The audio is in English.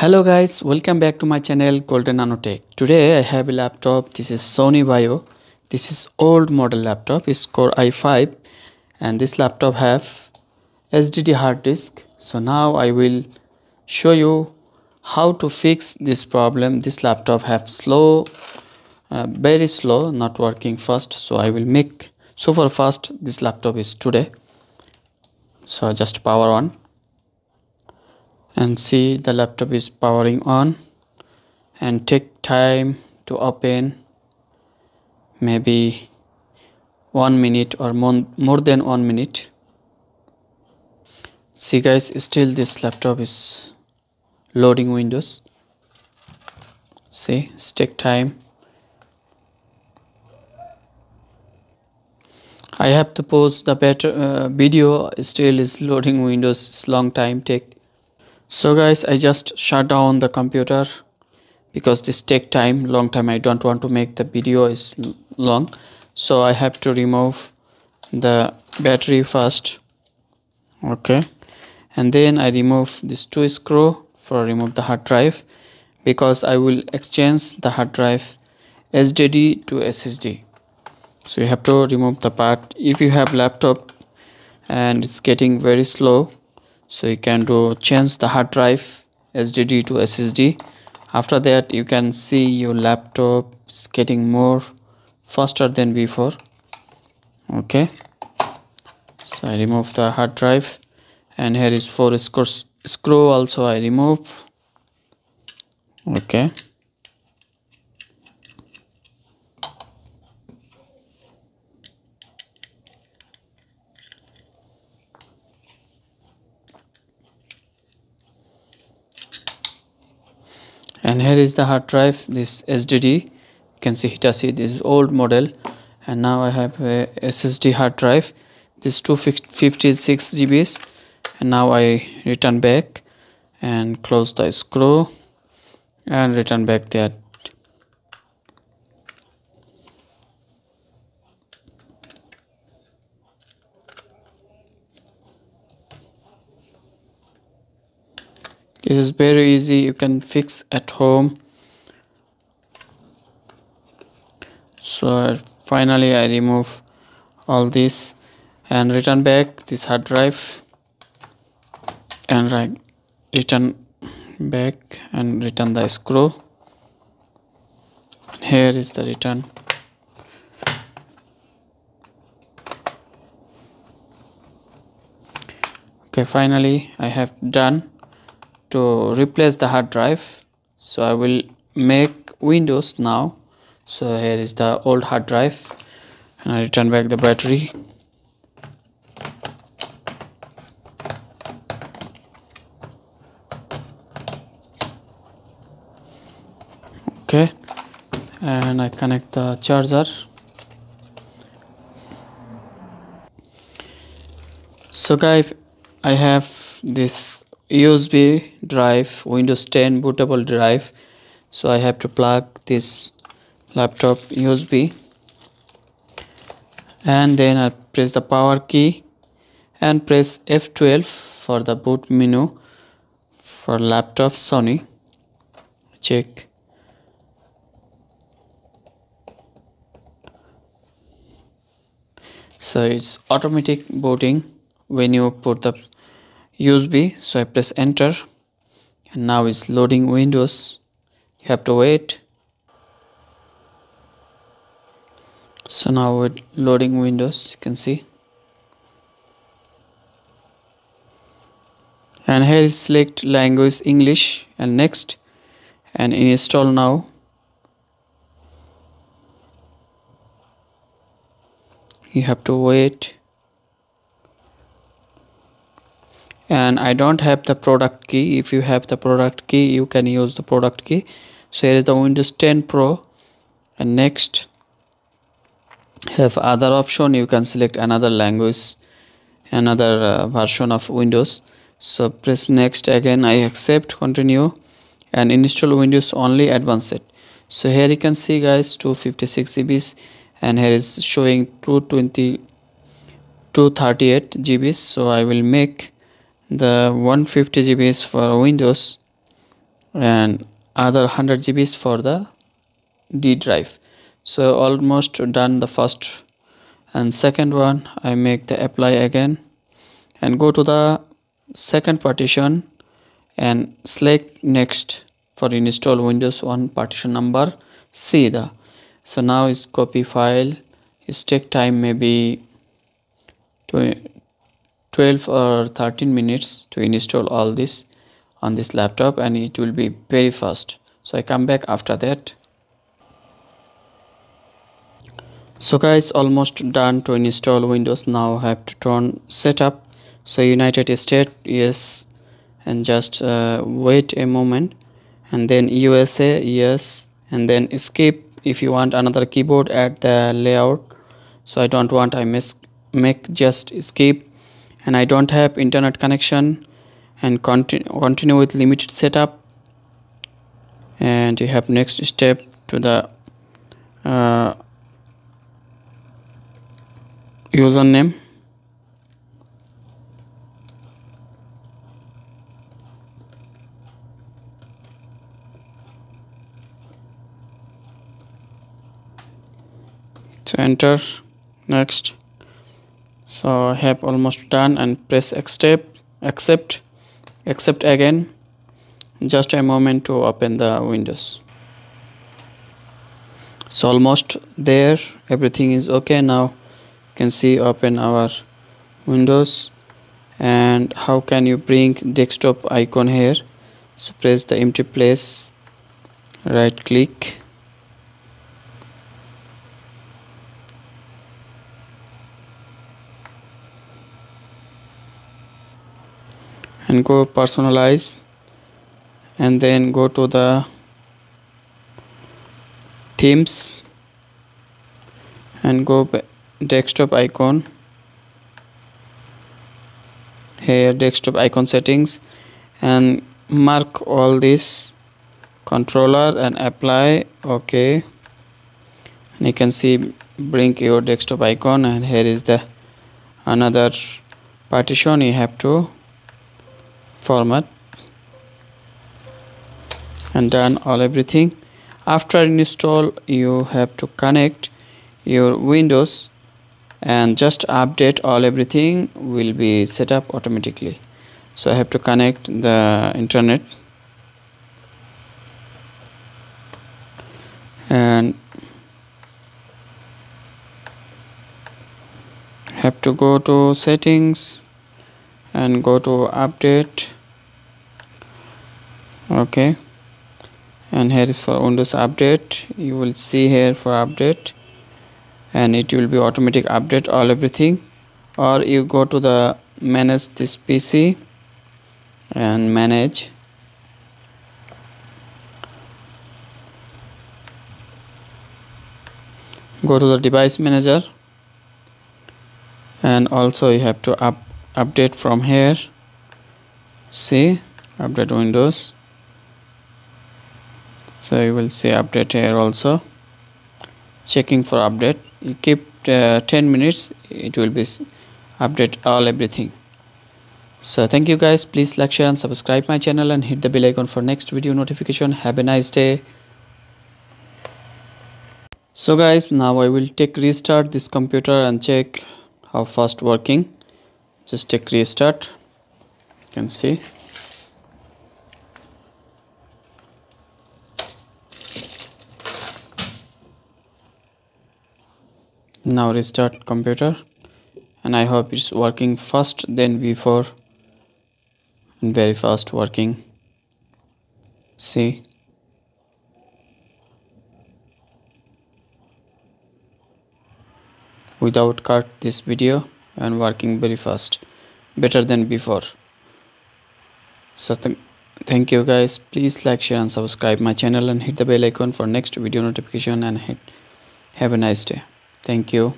Hello guys, welcome back to my channel Golden Nanotech. Today I have a laptop. This is Sony Vaio. This is old model laptop. It's Core i5 and this laptop have SSD hard disk. So now I will show you how to fix this problem. This laptop have slow, uh, very slow, not working fast. So I will make super fast. This laptop is today. So just power on and see the laptop is powering on and take time to open. Maybe one minute or more, more than one minute. See guys still this laptop is loading windows. See take time. I have to pause the better uh, video. Still is loading windows. It's long time take so guys i just shut down the computer because this take time long time. I don't want to make the video is long. So i have to remove the battery first. Okay. And then i remove this two screw for remove the hard drive because i will exchange the hard drive sdd to ssd so you have to remove the part. If you have laptop and it's getting very slow so you can do change the hard drive SSD to SSD after that you can see your laptop is getting more faster than before. Okay. So I remove the hard drive. And here is four screws screw also I remove. Okay and here is the hard drive this SSD you can see Hitachi this is old model. And now I have a SSD hard drive. This 256 GBs and now I return back and close the screw and return back that this is very easy. You can fix at home. So finally I remove all this and return back this hard drive and return back and return the screw. Here is the return. Okay finally I have done to replace the hard drive. So I will make Windows now. So here is the old hard drive and I return back the battery. Okay and I connect the charger. So guys I have this USB drive Windows 10 bootable drive. So I have to plug this laptop USB and then I press the power key and press F12 for the boot menu for laptop Sony. Check. So it's automatic booting when you put the USB so I press enter and now it's loading Windows. You have to wait. So now with loading Windows you can see. And here select language English and next. And install now. You have to wait and I don't have the product key. If you have the product key you can use the product key. So here is the Windows 10 Pro. And next have other option. You can select another language another uh, version of Windows. So press next. Again I accept. Continue. And install Windows only advanced. So here you can see guys 256 GBs and here is showing 220 238 GBs so I will make the 150 GB is for Windows and other 100 GBs for the D drive. So almost done the first and second one. I make the apply again and go to the second partition and select next for install Windows 1 partition number C the. So now is copy file. Is take time maybe 12 or 13 minutes to install all this on this laptop and it will be very fast. So i come back after that. So guys almost done to install windows. Now i have to turn setup. So united states yes and just uh, wait a moment. And then usa yes. And then escape if you want another keyboard at the layout. So i don't want i miss make just escape and i don't have internet connection and continue continue with limited setup. And you have next step to the uh, username. To enter next so I have almost done and press accept accept accept again. Just a moment to open the windows. So almost there. Everything is okay. Now you can see open our windows. And how can you bring desktop icon here? So press the empty place. Right click and go personalize and then go to the themes and go desktop icon. Here desktop icon settings and mark all this controller and apply ok and you can see bring your desktop icon and here is the another partition you have to format. And done all everything. After install you have to connect your windows and just update all everything will be set up automatically. So i have to connect the internet and have to go to settings and go to update okay. And here for windows update you will see here for update. And it will be automatic update all everything. Or you go to the manage this pc and manage. Go to the device manager. And also you have to up update from here. See update windows so you will see update here also. Checking for update. You keep uh, 10 minutes it will be update all everything. So thank you guys. Please like share and subscribe my channel and hit the bell icon for next video notification. Have a nice day. So guys now i will take restart this computer and check how fast working. Just take restart. You can see now restart computer. And I hope it's working fast than before. And very fast working. See? Without cut this video and working very fast. Better than before. So th thank you guys. Please like share and subscribe my channel and hit the bell icon for next video notification and hit. Have a nice day Thank you.